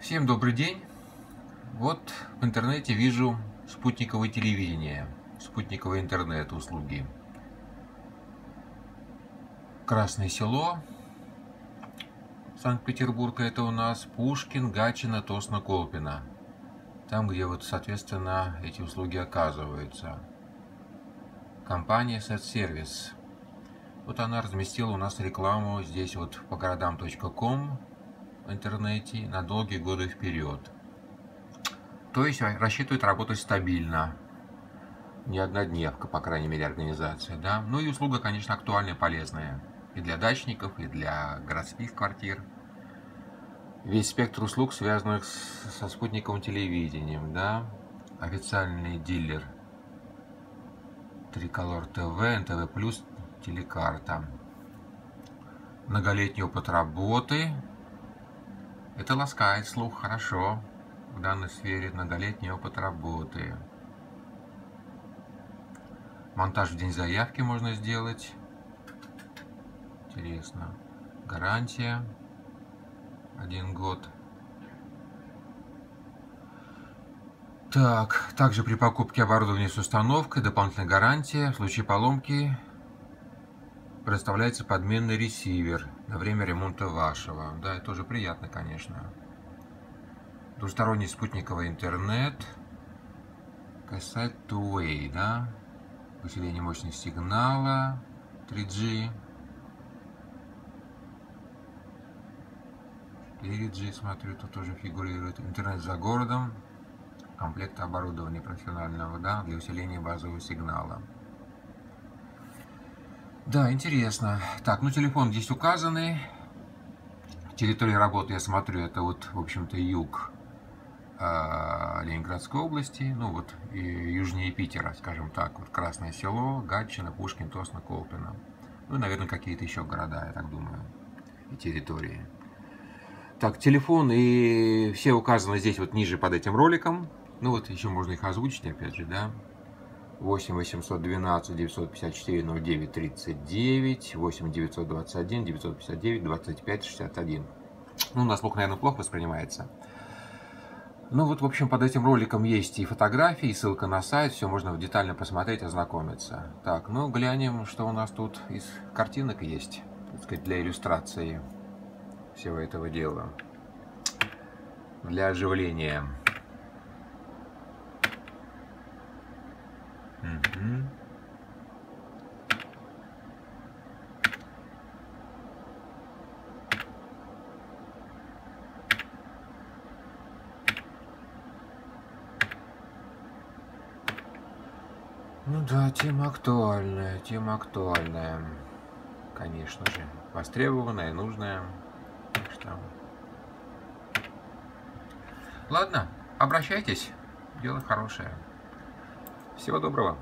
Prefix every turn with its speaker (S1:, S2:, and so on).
S1: Всем добрый день. Вот в интернете вижу спутниковое телевидение, спутниковый интернет услуги. Красное село, Санкт-Петербург, это у нас Пушкин, Гатчина, Тосно, Колпино. Там, где вот, соответственно, эти услуги оказываются. Компания Service. Вот она разместила у нас рекламу здесь вот по городам.ком интернете на долгие годы вперед. То есть рассчитывает работать стабильно. Не однодневка, по крайней мере, организация. Да? Ну и услуга, конечно, актуальная и полезная. И для дачников, и для городских квартир. Весь спектр услуг, связанных со спутниковым телевидением. Да? Официальный дилер Триколор ТВ, НТВ+, телекарта. Многолетний опыт работы – это ласкает слух хорошо. В данной сфере многолетний опыт работы. Монтаж в день заявки можно сделать. Интересно. Гарантия. Один год. Так, также при покупке оборудования с установкой дополнительная гарантия. В случае поломки предоставляется подменный ресивер на время ремонта вашего. Да, это тоже приятно, конечно. Двусторонний спутниковый интернет. To way, да. Усиление мощности сигнала 3G. 4G, смотрю, тут тоже фигурирует. Интернет за городом. Комплект оборудования профессионального, да, для усиления базового сигнала. Да, интересно. Так, ну телефон здесь указанный. Территория работы, я смотрю, это вот, в общем-то, юг э, Ленинградской области, ну вот и южнее Питера, скажем так, вот Красное Село, Гатчина, Пушкин, Тосно, Колпино. Ну, наверное, какие-то еще города, я так думаю, и территории. Так, телефон и все указаны здесь вот ниже под этим роликом. Ну вот еще можно их озвучить, опять же, да. 8 812 954 09 39 8 921 959 25 61. Ну, на слух, наверное, плохо воспринимается. Ну вот, в общем, под этим роликом есть и фотографии, и ссылка на сайт, все можно детально посмотреть, ознакомиться. Так, ну глянем, что у нас тут из картинок есть, так сказать, для иллюстрации всего этого дела, для оживления. Ну да, тема актуальная, тема актуальная. Конечно же, востребованная, нужная. Так что... Ладно, обращайтесь, дело хорошее. Всего доброго.